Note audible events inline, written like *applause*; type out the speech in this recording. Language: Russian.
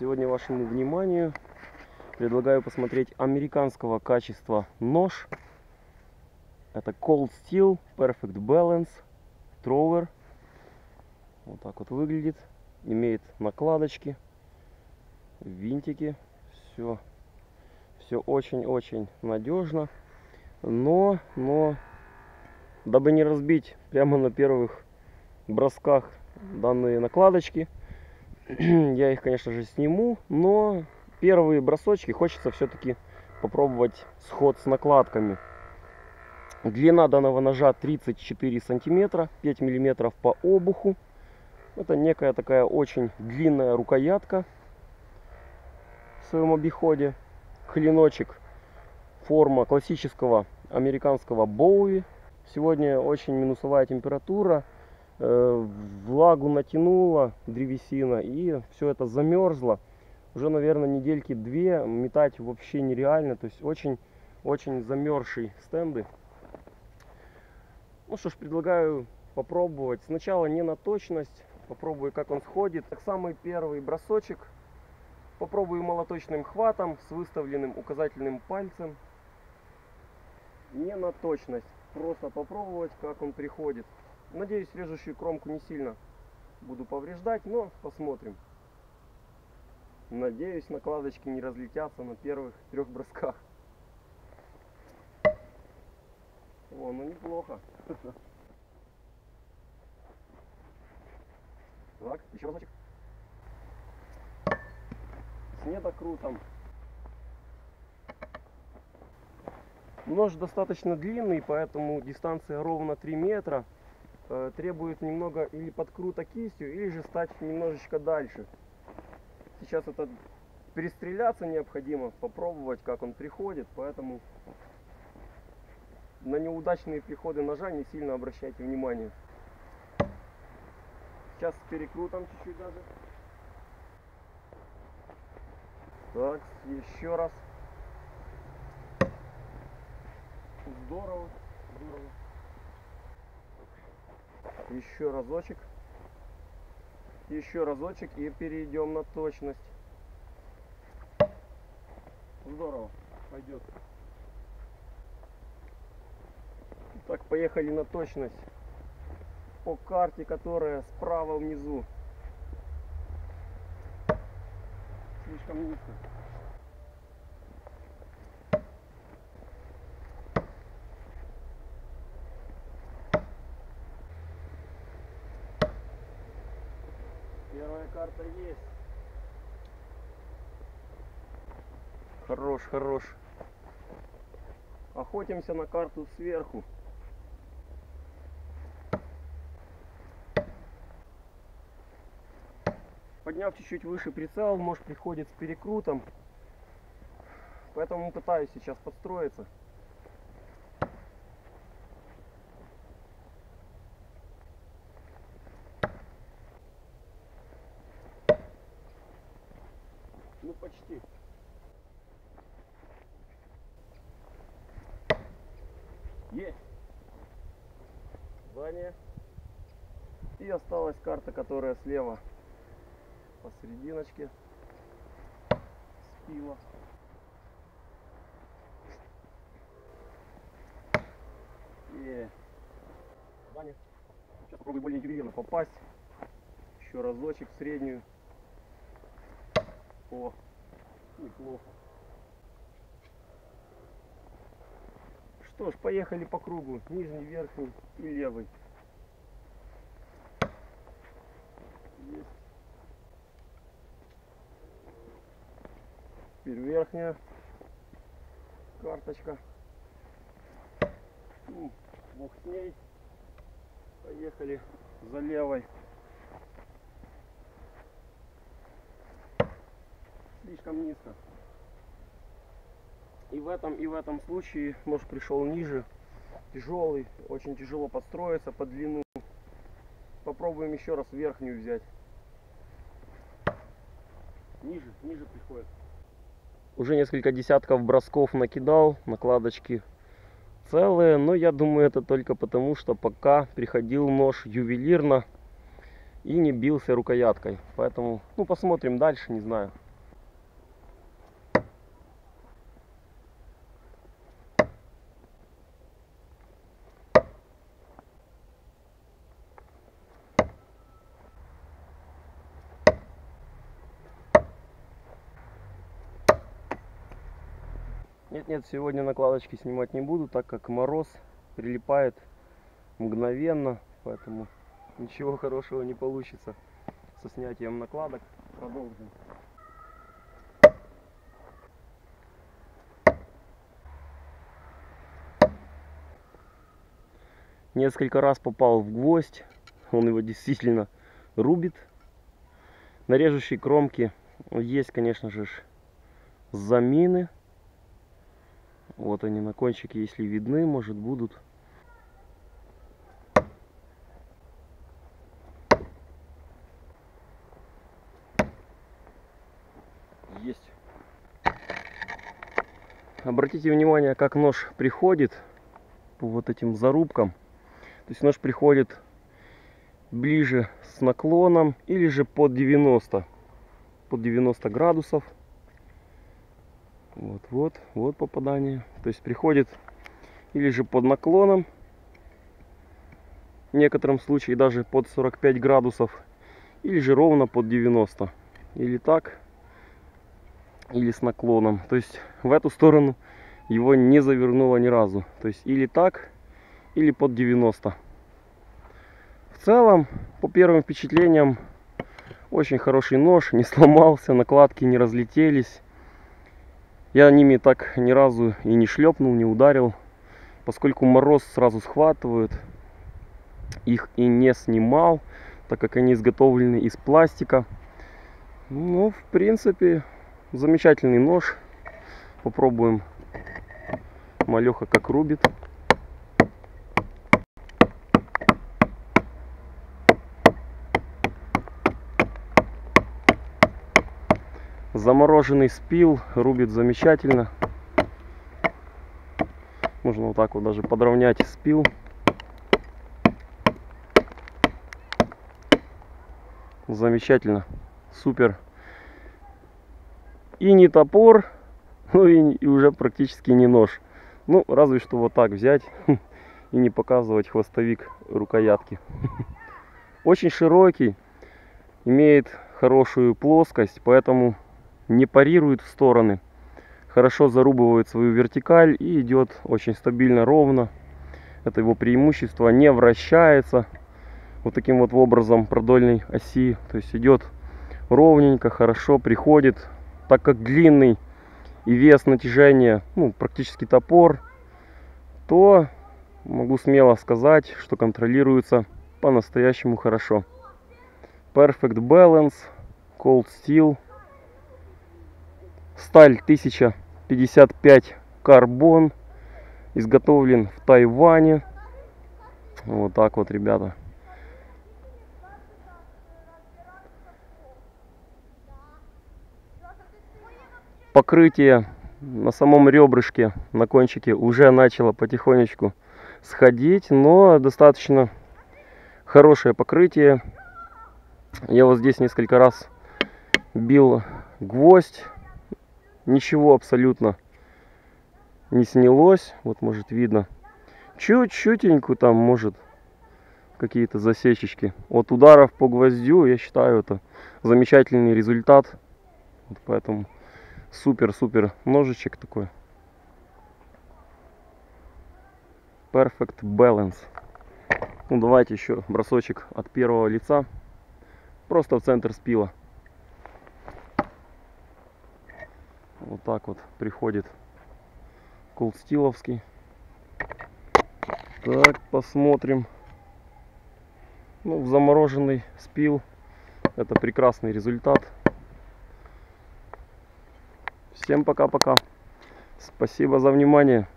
Сегодня вашему вниманию предлагаю посмотреть американского качества нож. Это Cold Steel Perfect Balance Thrower. Вот так вот выглядит. Имеет накладочки, винтики. Все, все очень-очень надежно. Но, но, дабы не разбить прямо на первых бросках данные накладочки, *clears throat* я их, конечно же, сниму, но первые бросочки хочется все-таки попробовать сход с накладками. Длина данного ножа 34 сантиметра, 5 миллиметров по обуху. Это некая такая очень длинная рукоятка в своем обиходе. Клиночек форма классического американского Боуи. Сегодня очень минусовая температура. Э, влагу натянула древесина и все это замерзло. Уже, наверное, недельки две метать вообще нереально. То есть очень, очень замерзший стенды. Ну что ж, предлагаю попробовать. Сначала не на точность, попробую, как он сходит. Так самый первый бросочек. Попробую молоточным хватом с выставленным указательным пальцем. Не на точность, просто попробовать, как он приходит. Надеюсь, режущую кромку не сильно буду повреждать, но посмотрим. Надеюсь, накладочки не разлетятся на первых трех бросках. О, ну неплохо. Так, еще разочек. С недокрутом. Нож достаточно длинный, поэтому дистанция ровно 3 метра. Э, требует немного или подкрута кистью, или же стать немножечко дальше. Сейчас это перестреляться необходимо, попробовать, как он приходит, поэтому на неудачные приходы ножа не сильно обращайте внимание. Сейчас с перекрутом чуть-чуть даже. Так, еще раз. Здорово, здорово. Еще разочек. Еще разочек и перейдем на точность. Здорово, пойдет. Так, поехали на точность. По карте, которая справа внизу. Слишком низко. Первая карта есть. Хорош, хорош. Охотимся на карту сверху. Подняв чуть-чуть выше прицел, нож приходит с перекрутом. Поэтому пытаюсь сейчас подстроиться. Ну почти. Есть. Здание. И осталась карта, которая слева посерединочке. Спила. И... Здание. Сейчас попробую более ювелирно попасть. Еще разочек в среднюю. О, неплохо. Что ж, поехали по кругу. Нижний, верхний и левый. Есть. Теперь верхняя карточка. Ну, бог с ней. Поехали за левой. слишком низко. И в этом, и в этом случае нож пришел ниже. Тяжелый, очень тяжело подстроиться под длину. Попробуем еще раз верхнюю взять. Ниже, ниже приходит. Уже несколько десятков бросков накидал, накладочки целые, но я думаю это только потому, что пока приходил нож ювелирно и не бился рукояткой. Поэтому, ну посмотрим дальше, не знаю. Нет, нет, сегодня накладочки снимать не буду, так как мороз прилипает мгновенно, поэтому ничего хорошего не получится со снятием накладок. Продолжим. Несколько раз попал в гвоздь, он его действительно рубит. На режущей кромке есть, конечно же, замины. Вот они на кончике, если видны, может будут. Есть. Обратите внимание, как нож приходит по вот этим зарубкам. То есть нож приходит ближе с наклоном или же под 90 под 90 градусов вот вот вот попадание. То есть приходит или же под наклоном в некотором случае даже под 45 градусов или же ровно под 90 или так или с наклоном. То есть в эту сторону его не завернуло ни разу. То есть или так или под 90 в целом, по первым впечатлениям, очень хороший нож, не *laughs* сломался, накладки не разлетелись. Я ними так ни разу и не шлепнул, не ударил, поскольку мороз сразу схватывают. Их и не снимал, так как они изготовлены из пластика. Ну, в принципе, замечательный нож. Попробуем. Малеха как рубит. Замороженный спил, рубит замечательно. Можно вот так вот даже подровнять спил. Замечательно, супер. И не топор, *laughs* ну и, и уже практически не нож. Ну, разве что вот так взять *laughs* и не показывать хвостовик рукоятки. *laughs* Очень широкий, имеет хорошую плоскость, поэтому не парирует в стороны, хорошо зарубывает свою вертикаль и идет очень стабильно, ровно. Это его преимущество, не вращается вот таким вот образом продольной оси, то есть идет ровненько, хорошо приходит, так как длинный и вес натяжения, ну, практически топор, то могу смело сказать, что контролируется по-настоящему хорошо. Perfect Balance, Cold Steel – Сталь 1055 карбон. Изготовлен в Тайване. Вот так вот, ребята. Покрытие на самом ребрышке, на кончике уже начало потихонечку сходить, но достаточно хорошее покрытие. Я вот здесь несколько раз бил гвоздь ничего абсолютно не снялось. Вот может видно. Чуть-чутеньку там может какие-то засечечки. От ударов по гвоздю, я считаю, это замечательный результат. Вот поэтому супер-супер ножичек такой. Perfect Balance. Ну давайте еще бросочек от первого лица. Просто в центр спила. Вот так вот приходит Колдстиловский. Так, посмотрим. Ну, в замороженный спил. Это прекрасный результат. Всем пока-пока. Спасибо за внимание.